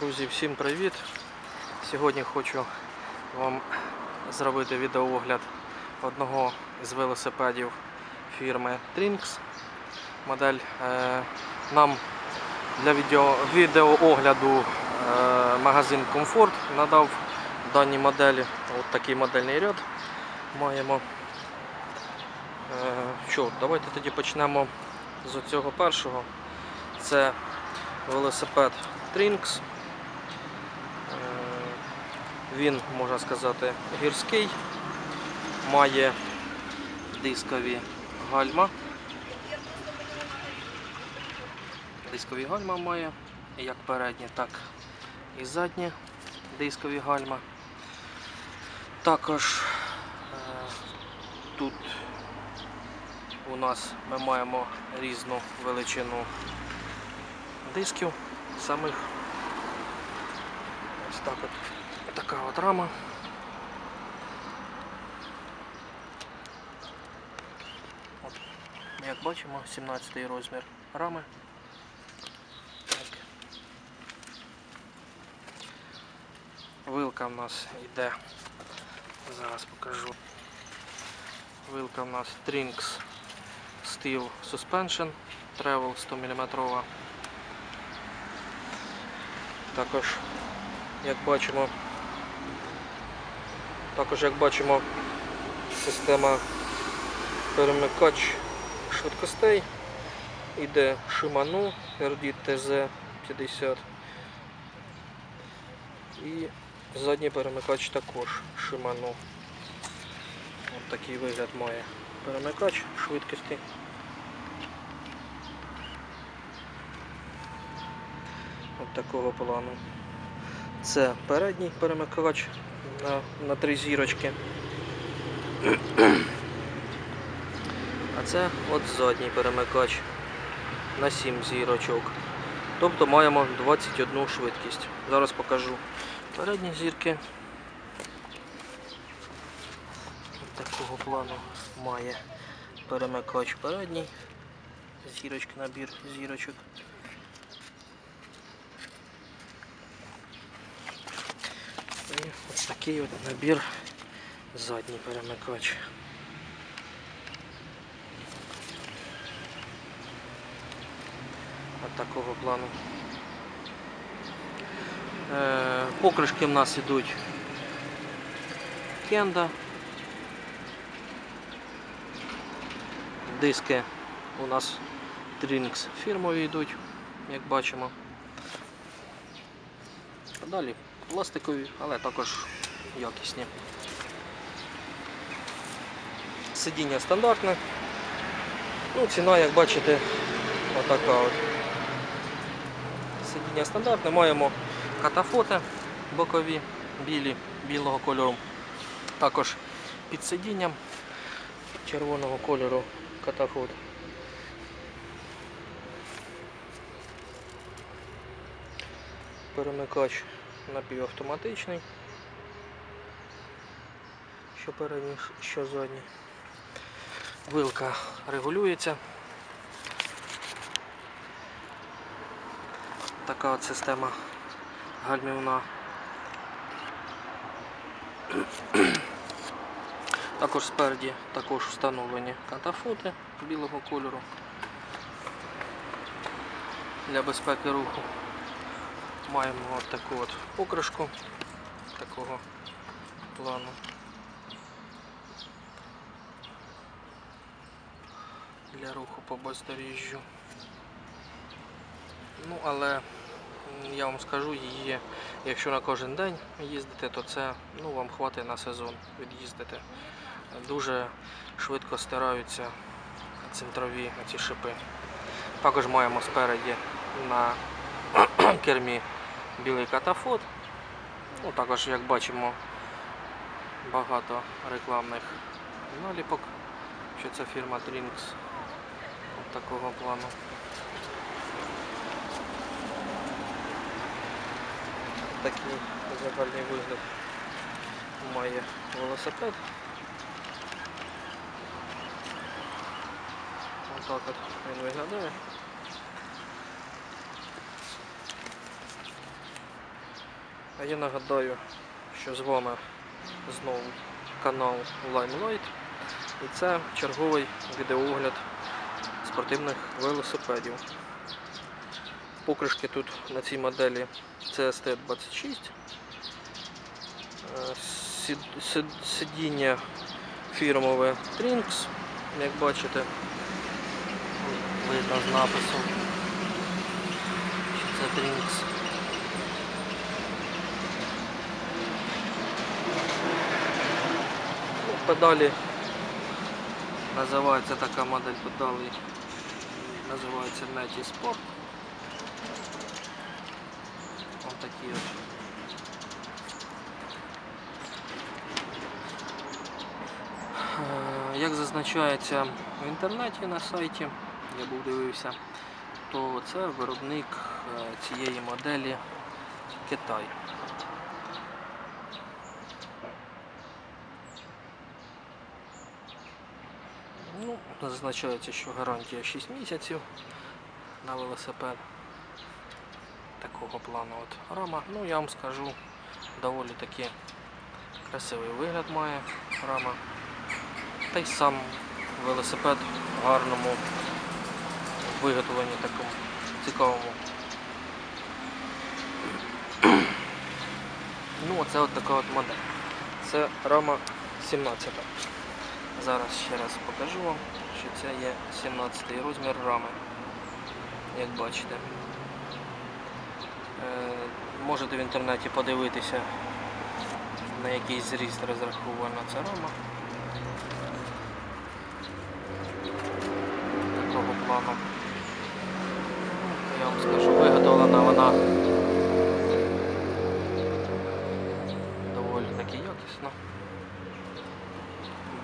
Друзі, всім привіт! Сьогодні хочу вам зробити відеоогляд одного з велосипедів фірми Trinks. Модель е, нам для відео, відеоогляду е, магазин Комфорт надав дані моделі. От такий модельний ряд маємо. Е, що, давайте тоді почнемо з цього першого. Це велосипед Trinks. Він, можна сказати, гірський, має дискові гальма. Дискові гальма має як передні, так і задні дискові гальма. Також е, тут у нас ми маємо різну величину дисків самих. Ось так от така от рама. От, як бачимо, 17 розмір рами. Вилка в нас йде, зараз покажу. Вилка в нас Trinks Steel Suspension Travel 100 мм. Також, як бачимо, також, як бачимо, система перемикач швидкостей. Іде Shimano RD TZ 50 і задній перемикач також Shimano. Ось такий вигляд має перемикач швидкості. От такого плану. Це передній перемикач на, на три зірочки. А це от задній перемикач на 7 зірочок. Тобто маємо 21 швидкість. Зараз покажу передні зірки. Такого плану має перемикач передній. Зірочки, набір зірочок. І такий от набір задній перемикач. От такого плану. Е, покришки в нас йдуть кенда. Диски у нас Trinks фірмові йдуть, як бачимо. А далі пластикові, але також якісні. Сидіння стандартне. Ну, ціна, як бачите, отака от. Сидіння стандартне, маємо катафоти бокові, білі, білого кольору. Також під сидінням червоного кольору катафот. Перемикач напівавтоматичний, що передній, що задній. Вилка регулюється. Така от система гальмівна. Також спереді також встановлені катафоти білого кольору для безпеки руху. Маємо от таку от покришку такого плану. Для руху по бездоріжжю. Ну, але я вам скажу, її, якщо на кожен день їздити, то це ну, вам хватить на сезон від'їздити. Дуже швидко стираються центрові ці шипи. Також маємо спереді на кермі білий катафот. Ну, також, як бачимо, багато рекламних наліпок, що це фірма Trinks От такого плану. Такий загальний вигляд має велосипед. Отак от він виглядає. А я нагадаю, що з вами знову канал Limelight і це черговий відеоогляд спортивних велосипедів. Покришки тут на цій моделі CST26. Е, Сидіння фірмове Trinks, як бачите, видно з написом, що це Trinks. Педалі називається така модель педалей, називається Neti Sport. Ось такі. Е, Як зазначається в інтернеті на сайті, я був дивився, то це виробник е, цієї моделі Китай. Ну, зазначається, що гарантія 6 місяців на велосипед такого плану от рама. Ну я вам скажу, доволі таки красивий вигляд має рама. Та й сам велосипед в гарному виготовленні такому цікавому. Ну, оце от така от модель. Це рама 17. Зараз ще раз покажу вам, що це є 17 розмір рами. Як бачите. Е, можете в інтернеті подивитися, на який зріст розрахована ця рама. Такого плану. Ну, Я вам скажу, виготовлена вона доволі таки якісно.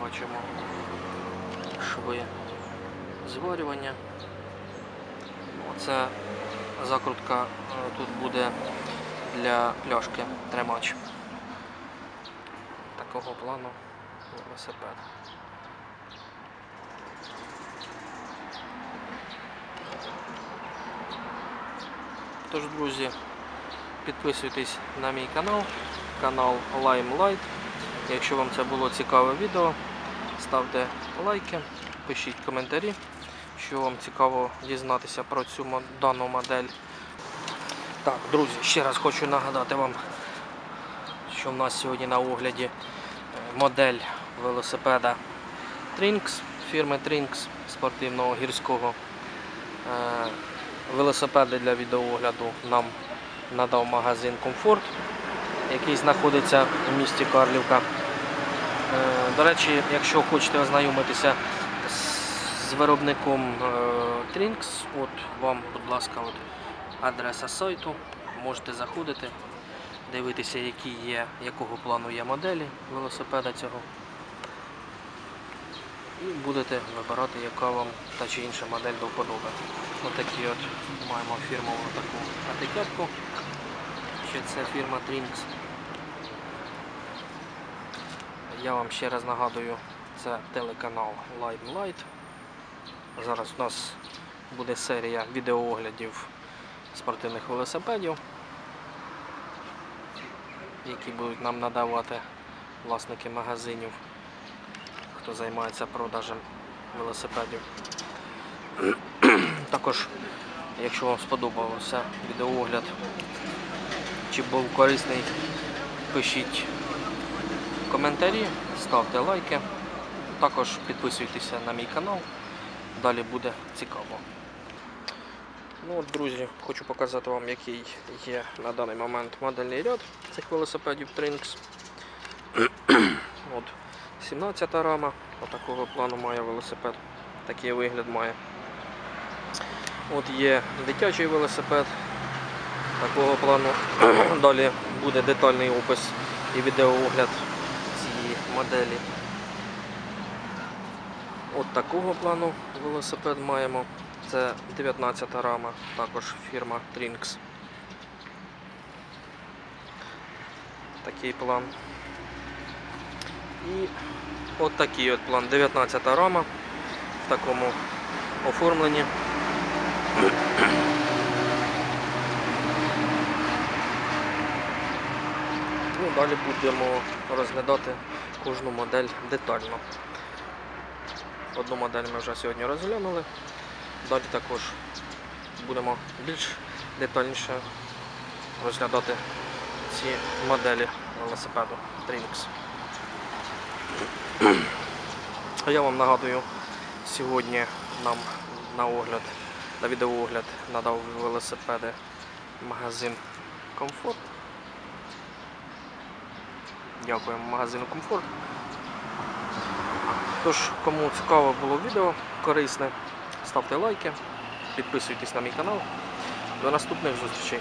Бачимо шви зварювання. Оце закрутка е, тут буде для пляшки тримач. Такого плану велосипед. Тож, друзі, підписуйтесь на мій канал, канал Limelight. Якщо вам це було цікаве відео, ставте лайки, пишіть коментарі, що вам цікаво дізнатися про цю дану модель. Так, друзі, ще раз хочу нагадати вам, що в нас сьогодні на огляді е, модель велосипеда Trinks, фірми Trinks спортивного гірського. Е, Велосипеди для відеоогляду нам надав магазин Комфорт, який знаходиться в місті Карлівка. Е, До речі, якщо хочете ознайомитися з- виробником е, Trinks, от вам, будь ласка, от адреса сайту, можете заходити, дивитися, які є, якого плану є моделі велосипеда цього. І будете вибирати, яка вам та чи інша модель до вподоби. Отакі от маємо фірмову таку етикетку. Що це фірма Trinks. Я вам ще раз нагадую, це телеканал Limelight. Зараз у нас буде серія відеооглядів спортивних велосипедів, які будуть нам надавати власники магазинів, хто займається продажем велосипедів. Також, якщо вам сподобався відеоогляд чи був корисний, пишіть коментарі, ставте лайки. Також підписуйтеся на мій канал, далі буде цікаво. Ну от, друзі, хочу показати вам, який є на даний момент модельний ряд цих велосипедів Trinks. От 17 рама, отакого плану має велосипед, такий вигляд має. От є дитячий велосипед такого плану. Далі буде детальний опис і відеоогляд моделі. От такого плану велосипед маємо. Це 19 рама, також фірма Trinks. Такий план. І от такий от план. 19 рама в такому оформленні. далі будемо розглядати кожну модель детально. Одну модель ми вже сьогодні розглянули. Далі також будемо більш детальніше розглядати ці моделі велосипеду Trinx. Я вам нагадую, сьогодні нам на огляд, на відеоогляд надав велосипеди магазин Комфорт. Дякуємо магазину Комфорт. Тож, кому цікаво було відео, корисне, ставте лайки, підписуйтесь на мій канал. До наступних зустрічей.